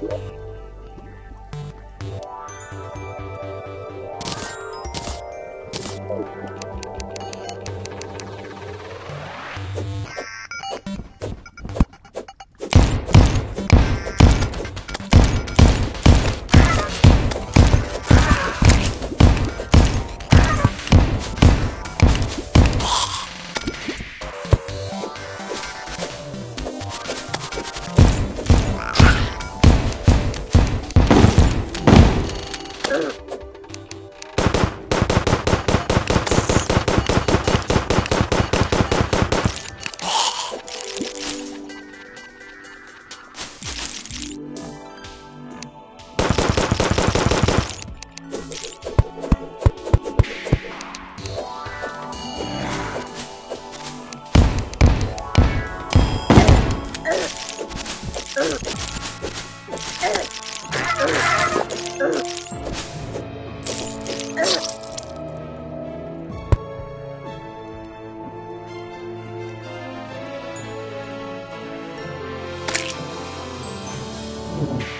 Thank you. Sure. You